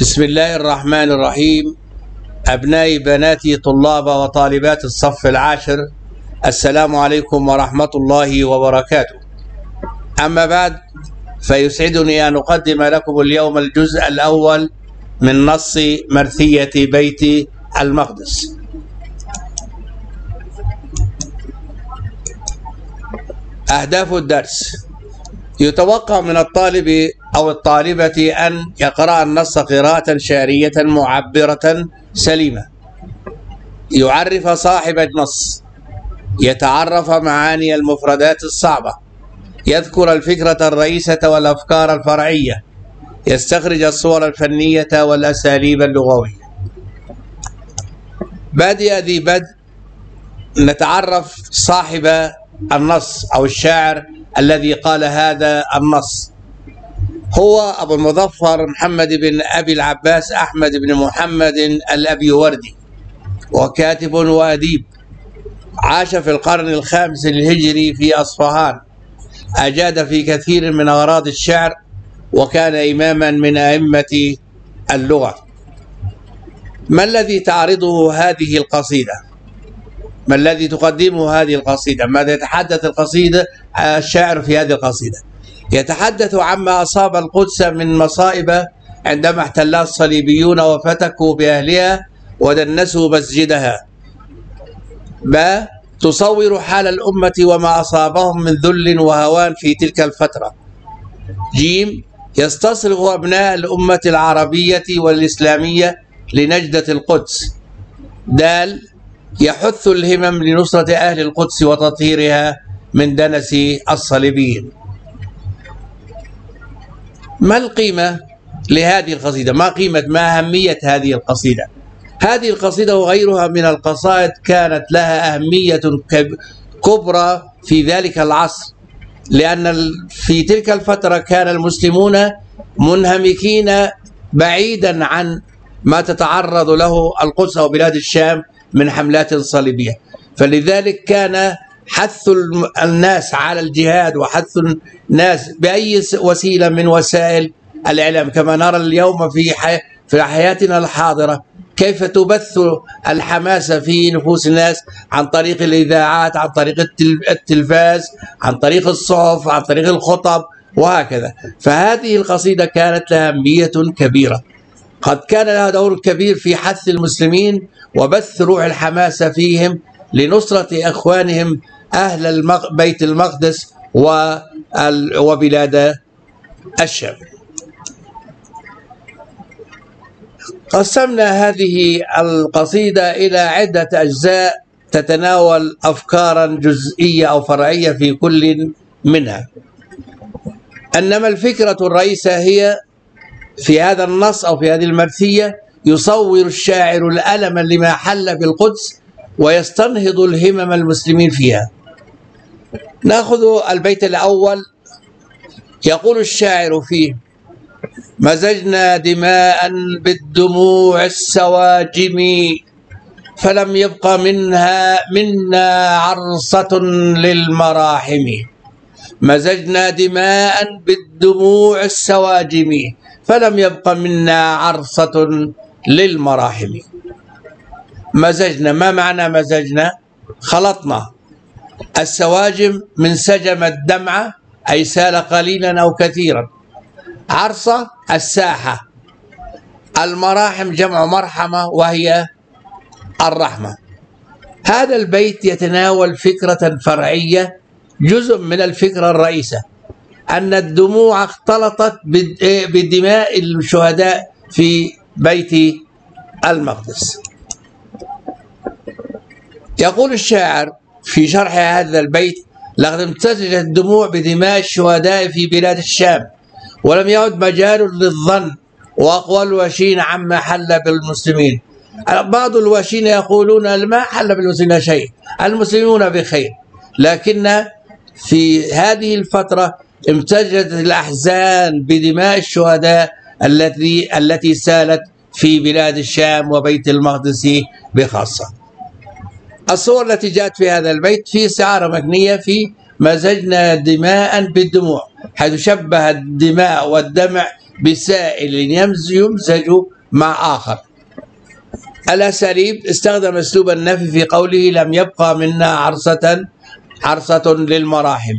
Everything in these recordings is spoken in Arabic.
بسم الله الرحمن الرحيم أبنائي بناتي طلاب وطالبات الصف العاشر السلام عليكم ورحمة الله وبركاته أما بعد فيسعدني أن أقدم لكم اليوم الجزء الأول من نص مرثية بيت المقدس أهداف الدرس يتوقع من الطالب أو الطالبة أن يقرأ النص قراءة شعرية معبرة سليمة. يعرف صاحب النص يتعرف معاني المفردات الصعبة يذكر الفكرة الرئيسة والأفكار الفرعية يستخرج الصور الفنية والأساليب اللغوية. بادئ ذي بدء نتعرف صاحب النص أو الشاعر الذي قال هذا النص. هو أبو المظفر محمد بن أبي العباس أحمد بن محمد الأبي وردي وكاتب وأديب عاش في القرن الخامس الهجري في أصفهان. أجاد في كثير من أغراض الشعر وكان إماما من أئمة اللغة. ما الذي تعرضه هذه القصيدة؟ ما الذي تقدمه هذه القصيدة؟ ماذا يتحدث القصيدة الشاعر في هذه القصيدة؟ يتحدث عما أصاب القدس من مصائب عندما احتلها الصليبيون وفتكوا بأهلها ودنسوا مسجدها. ما تصور حال الأمة وما أصابهم من ذل وهوان في تلك الفترة. جيم يستصرخ أبناء الأمة العربية والإسلامية لنجدة القدس. دال يحث الهمم لنصرة أهل القدس وتطهيرها من دنس الصليبيين. ما القيمة لهذه القصيدة؟ ما قيمة ما أهمية هذه القصيدة؟ هذه القصيدة وغيرها من القصائد كانت لها أهمية كبرى في ذلك العصر لأن في تلك الفترة كان المسلمون منهمكين بعيدا عن ما تتعرض له القدس أو بلاد الشام من حملات صليبية. فلذلك كان حث الناس على الجهاد وحث الناس بأي وسيلة من وسائل الإعلام كما نرى اليوم في حي... في حياتنا الحاضرة كيف تبث الحماس في نفوس الناس عن طريق الإذاعات عن طريق التلفاز عن طريق الصحف عن طريق الخطب وهكذا. فهذه القصيدة كانت لها أهمية كبيرة. قد كان لها دور كبير في حث المسلمين وبث روح الحماس فيهم لنصرة إخوانهم أهل. بيت المقدس وبلاد الشام قسمنا هذه القصيدة إلى عدة أجزاء تتناول أفكارا جزئية أو فرعية في كل منها إنما الفكرة الرئيسة هي في هذا النص أو في هذه المرثية يصور الشاعر الألم لما حل بالقدس ويستنهض الهمم المسلمين فيها. ناخذ البيت الأول. يقول الشاعر فيه مزجنا دماء بالدموع السواجم فلم يبق منها منا عرصة للمراحم. مزجنا دماء بالدموع السواجم فلم يبق منا عرصة للمراحم. مزجنا ما معنى مزجنا خلطنا. السواجم من سجم الدمعة أي سال قليلا أو كثيرا. عرصة الساحة. المراحم جمع مرحمة وهي الرحمة. هذا البيت يتناول فكرة فرعية جزء من الفكرة الرئيسة أن الدموع اختلطت بدماء الشهداء في بيت المقدس. يقول الشاعر في شرح هذا البيت لقد امتزجت الدموع بدماء الشهداء في بلاد الشام ولم يعد مجال للظن واقوال الواشين عما حل بالمسلمين. بعض الواشين يقولون ما حل بالمسلمين شيء المسلمون بخير. لكن في هذه الفترة امتزجت الأحزان بدماء الشهداء التي التي سالت في بلاد الشام وبيت المقدس بخاصة. الصور التي جاءت في هذا البيت في استعارة مكنية في مزجنا دماء بالدموع حيث شبه الدماء والدمع بسائل يمزج مع آخر. الأساليب استخدم أسلوب النفي في قوله لم يبقى منا عرصة عرصة للمراحم.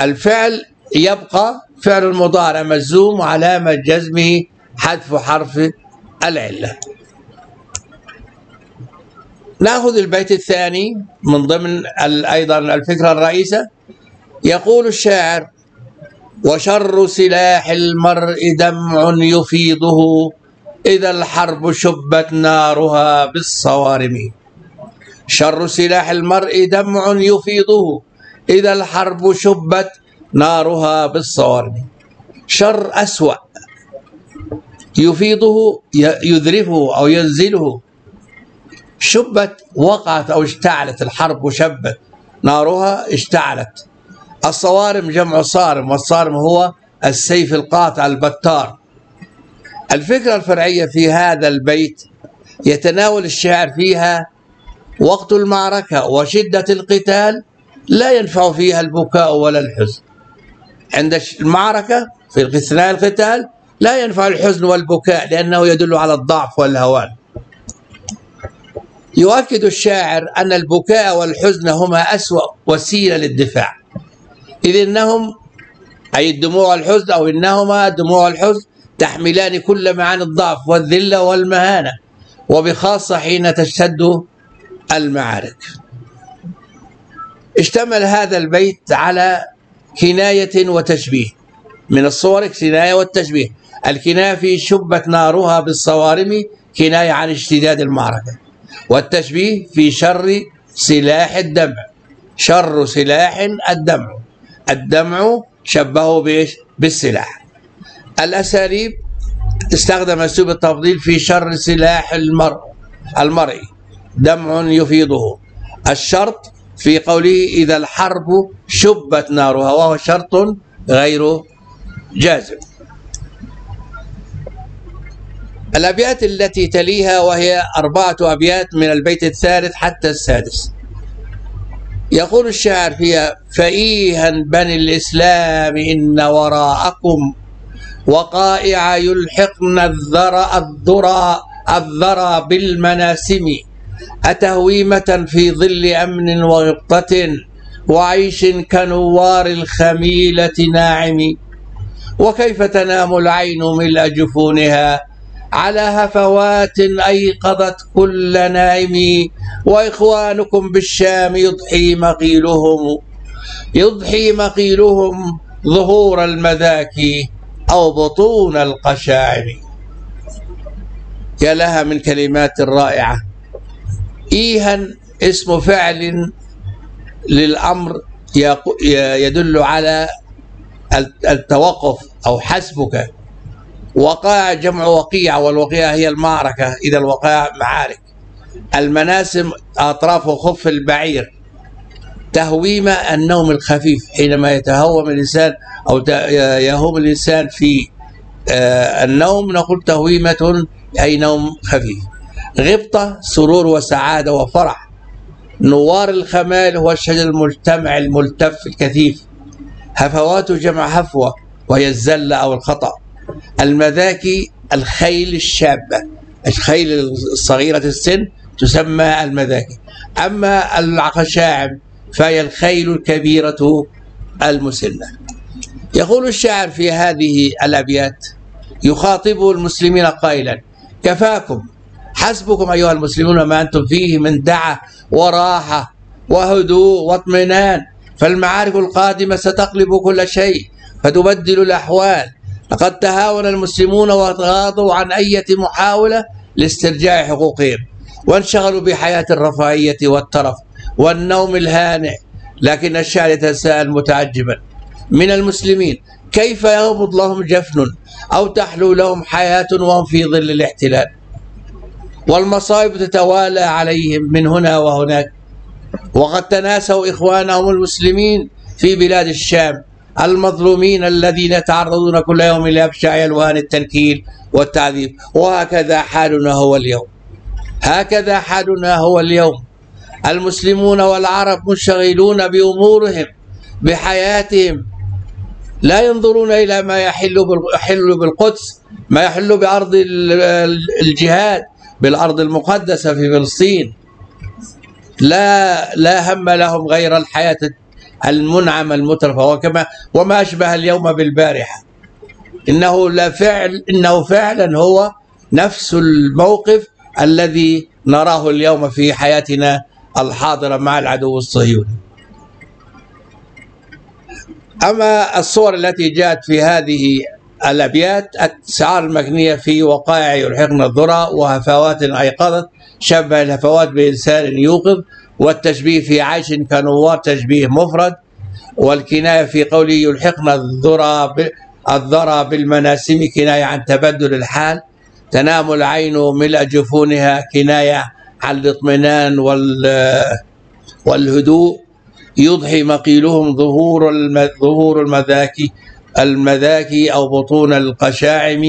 الفعل يبقى فعل المضارع مجزوم وعلامة جزمه حذف حرف العلة. ناخذ البيت الثاني من ضمن أيضا الفكرة الرئيسة. يقول الشاعر وشر سلاح المرء دمع يفيضه إذا الحرب شبت نارها بالصوارم. شر سلاح المرء دمع يفيضه إذا الحرب شبت نارها بالصوارم. شر أسوأ يفيضه يذرفه أو ينزله. شبت وقعت أو اشتعلت الحرب وشبت. نارها اشتعلت. الصوارم جمع صارم والصارم هو السيف القاطع البتار. الفكرة الفرعية في هذا البيت يتناول الشاعر فيها وقت المعركة وشدة القتال لا ينفع فيها البكاء ولا الحزن. عند المعركة في أثناء القتال لا ينفع الحزن والبكاء لأنه يدل على الضعف والهوان. يؤكد الشاعر أن البكاء والحزن هما أسوأ وسيلة للدفاع. إذ إنهم أي الدموع والحزن أو إنهما دموع الحزن تحملان كل معاني الضعف والذلة والمهانة وبخاصة حين تشتد المعارك. اشتمل هذا البيت على كناية وتشبيه. من الصور الكناية والتشبيه. الكناية في شبت نارها بالصوارم كناية عن اشتداد المعركة. والتشبيه في شر سلاح الدمع. شر سلاح الدمع. الدمع شبهه بإيش؟ بالسلاح. الأساليب استخدم اسلوب التفضيل في شر سلاح المرء المرئي دمع يفيضه. الشرط في قوله إذا الحرب شبت نارها وهو شرط غير جازم. الأبيات التي تليها وهي أربعة أبيات من البيت الثالث حتى السادس. يقول الشاعر فيها فإيها بني الإسلام إن وراءكم وقائع يلحقن الذرى الذرى الذرى بالمناسم أتهويمة في ظل أمن وغبطة وعيش كنوار الخميلة ناعم وكيف تنام العين ملء جفونها على هفوات أيقظت كل نائم وإخوانكم بالشام يضحي مقيلهم يضحي مقيلهم ظهور المذاكي أو بطون القشاعر. يا لها من كلمات رائعة. إيها اسم فعل للأمر يدل على التوقف أو حسبك. وقائع جمع وقيع والوقيع هي المعركة. إذا الوقائع معارك. المناسم أطراف خف البعير. تهويم النوم الخفيف. حينما يتهوم الإنسان أو يهوم الإنسان في آه، النوم نقول تهويمة أي نوم خفيف. غبطة سرور وسعادة وفرح. نوار الخمال هو الشجر المجتمع الملتف الكثيف. هفوات جمع هفوة وهي الزلة أو الخطأ. المذاكي الخيل الشابة الخيل الصغيرة السن تسمى المذاكي. أما العقشاعم فهي الخيل الكبيرة المسنة. يقول الشاعر في هذه الأبيات يخاطب المسلمين قائلا كفاكم حسبكم أيها المسلمون ما أنتم فيه من دعة وراحة وهدوء واطمئنان فالمعارك القادمة ستقلب كل شيء فتبدل الأحوال لقد تهاون المسلمون وتغاضوا عن أي محاولة لاسترجاع حقوقهم وانشغلوا بحياة الرفاهية والترف والنوم الهانئ لكن الشاعر يتساءل متعجبا. من المسلمين كيف يهبط لهم جفن أو تحلو لهم حياة وهم في ظل الاحتلال؟ والمصائب تتوالى عليهم من هنا وهناك. وقد تناسوا إخوانهم المسلمين في بلاد الشام المظلومين الذين يتعرضون كل يوم لأبشع ألوان التنكيل والتعذيب. وهكذا حالنا هو اليوم. هكذا حالنا هو اليوم. المسلمون والعرب منشغلون بأمورهم بحياتهم. لا ينظرون إلى ما يحل بالقدس ما يحل بأرض الجهاد بالأرض المقدسة في فلسطين. لا لا هم لهم غير الحياة المنعمة المترفة وكما وما أشبه اليوم بالبارحة. إنه لا فعل إنه فعلا هو نفس الموقف الذي نراه اليوم في حياتنا الحاضرة مع العدو الصهيوني. أما الصور التي جاءت في هذه الأبيات السعار المكنية في وقائع يلحقن الذرة وهفوات أيقظت شبه الهفوات بإنسان يوقظ والتشبيه في عيش كنوار تشبيه مفرد والكناية في قوله يلحقن الذرة الذرى بالمناسم كناية عن تبدل الحال. تنام العين ملء جفونها كناية عن الاطمئنان والهدوء. يضحي مقيلهم ظهور ظهور المذاكي المذاكي أو بطون القشاعم.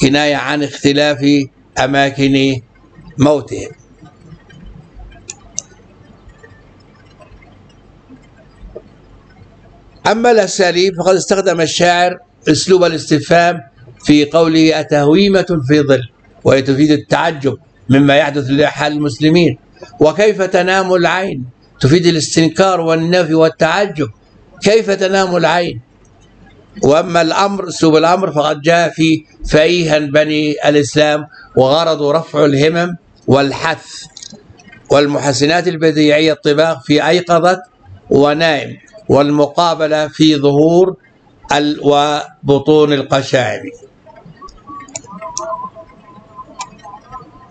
كناية عن اختلاف أماكن موتهم. أما الأساليب فقد استخدم الشاعر أسلوب الاستفهام في قوله أتهويمة في ظل وهي تفيد التعجب مما يحدث لحال المسلمين. وكيف تنام العين؟ تفيد الاستنكار والنفي والتعجب. كيف تنام العين؟ وأما الأمر أسلوب الأمر فقد جاء في فايها بني الإسلام وغرض رفع الهمم والحث. والمحسنات البديعية الطباق في أيقظة ونائم. والمقابلة في ظهور وبطون القشاعر.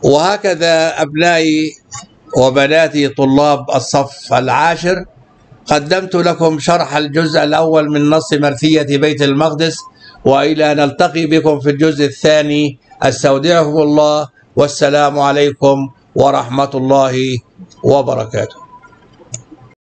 وهكذا أبنائي وبناتي طلاب الصف العاشر قدمت لكم شرح الجزء الأول من نص مرثية بيت المقدس وإلى نلتقي بكم في الجزء الثاني. أستودعكم الله والسلام عليكم ورحمة الله وبركاته.